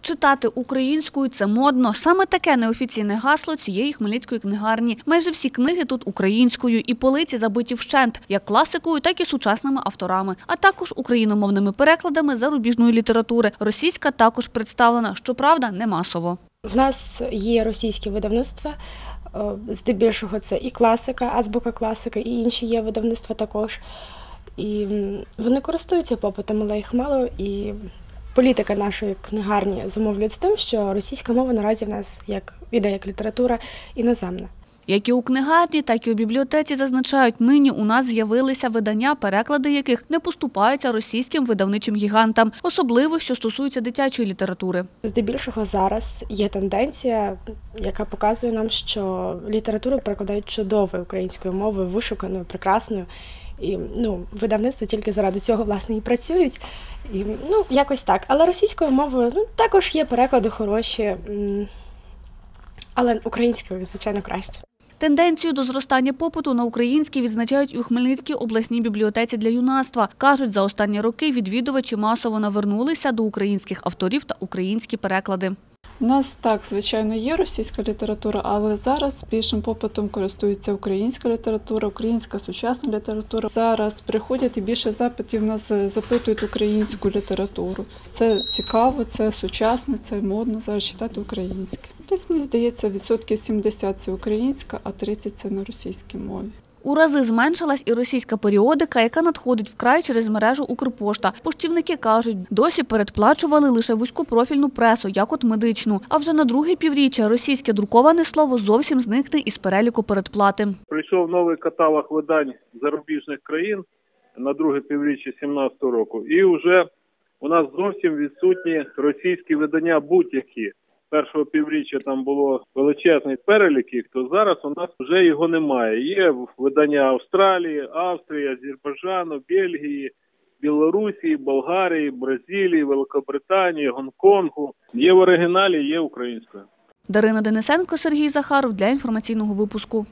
Читати українською це модно. Саме таке неофіційне гасло цієї хмельницької книгарні. Майже всі книги тут українською, і полиці забиті вщент, як класикою, так і сучасними авторами, а також україномовними перекладами зарубіжної літератури. Російська також представлена, щоправда, не масово. В нас є російські видавництва, е, здебільшого це і класика, азбука класика, і інші є видавництва також. І вони користуються попитом, але їх мало. І політика нашої книгарні зумовлюється тим, що російська мова наразі в нас як іде як література іноземна. Як і у книгарні, так і у бібліотеці зазначають, нині у нас з'явилися видання, переклади яких не поступаються російським видавничим гігантам, особливо що стосується дитячої літератури. Здебільшого зараз є тенденція, яка показує нам, що літературу перекладають чудовою українською мовою, вишуканою, прекрасною. І ну, видавництва тільки заради цього власне і працюють. І, ну, якось так. Але російською мовою ну, також є переклади хороші, але українською, звичайно, краще. Тенденцію до зростання попиту на український відзначають і у Хмельницькій обласній бібліотеці для юнацтва. Кажуть, за останні роки відвідувачі масово навернулися до українських авторів та українські переклади. У нас так, звичайно, є російська література, але зараз більшим попитом користується українська література, українська сучасна література. Зараз приходять і більше запитів нас запитують українську літературу. Це цікаво, це сучасно, це модно зараз читати українське. Десь мені здається, відсотки 70 це українська, а 30 це на російській мові. У рази зменшилась і російська періодика, яка надходить вкрай через мережу Укрпошта. Поштівники кажуть, досі передплачували лише вузькопрофільну пресу, як от медичну. А вже на друге півріччя російське друковане слово зовсім зникне із переліку передплати. Прийшов новий каталог видань зарубіжних країн на друге півріччя 2017 року, і вже у нас зовсім відсутні російські видання будь-які. Першого півріччя там було величезний перелік їх, то зараз у нас вже його немає. Є видання Австралії, Австрії, Азербайджану, Бельгії, Білорусі, Болгарії, Бразилії, Великобританії, Гонконгу. Є в оригіналі, є українською. Дарина Денисенко, Сергій Захаров для інформаційного випуску.